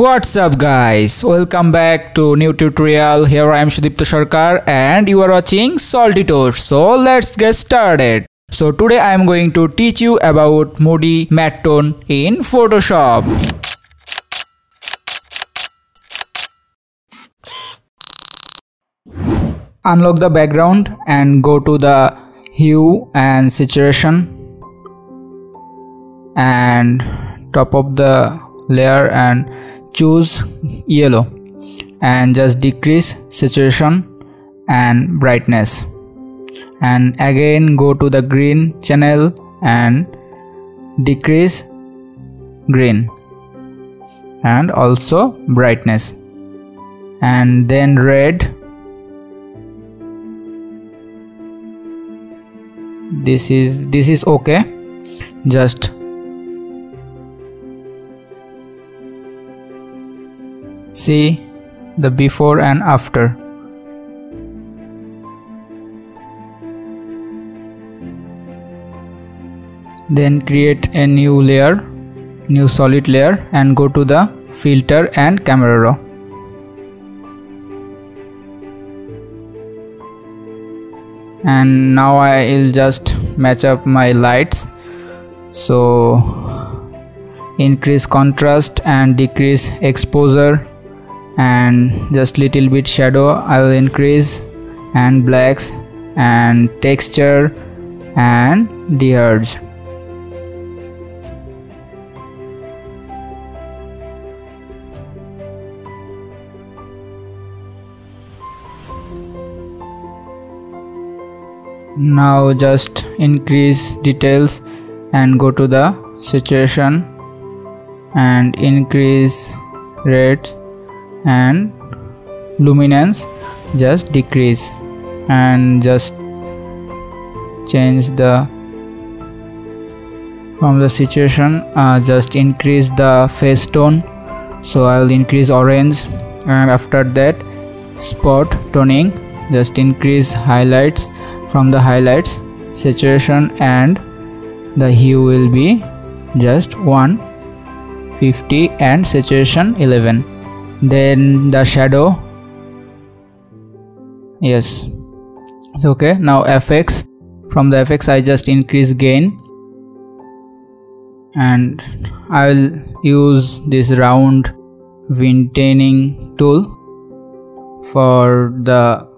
What's up guys? Welcome back to new tutorial. Here I am Shudipto Sarker and you are watching Salty Toast. So let's get started. So today I am going to teach you about moody matte tone in Photoshop. Unlock the background and go to the hue and saturation and top of the layer and choose yellow and just decrease saturation and brightness. And again go to the green channel and decrease green and also brightness. And then red. This is this is okay. Just see the before and after. Then create a new layer new solid layer and go to the filter and camera raw and now I will just match up my lights. So increase contrast and decrease exposure and just little bit shadow I will increase and blacks and texture and dehaze now just increase details and go to the saturation and increase reds and luminance just decrease and just change the from the situation uh, just increase the face tone. So I will increase orange and after that split toning just increase highlights. From the highlights saturation and the hue will be just 150 and saturation 11 then the shadow. Yes. It's okay. Now fx from the fx i just increase grain. And i will use this round vignetting tool for the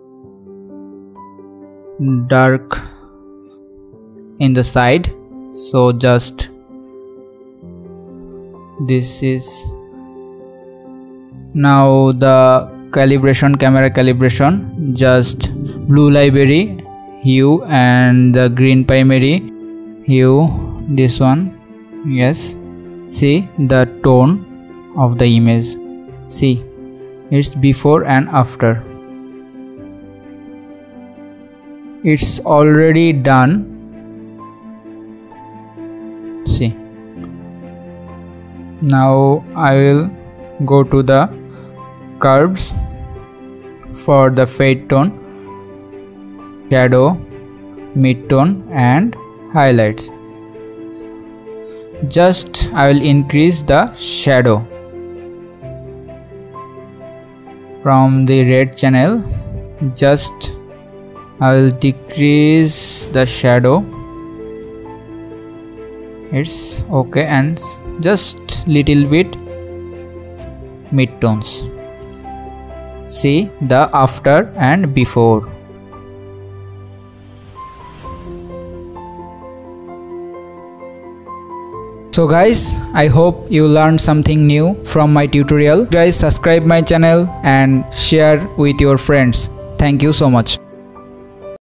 dark in the side. So just this is now the calibration camera calibration just blue primary hue and the green primary hue this one yes. See the tone of the image. See it's before and after. It's already done. See now I will go to the curves for the fade tone shadow midtone and highlights. Just I will increase the shadow from the red channel. Just I will decrease the shadow. It's okay and just little bit midtones see the after and before So guys, I hope you learned something new from my tutorial. Guys, subscribe my channel and share with your friends. Thank you so much.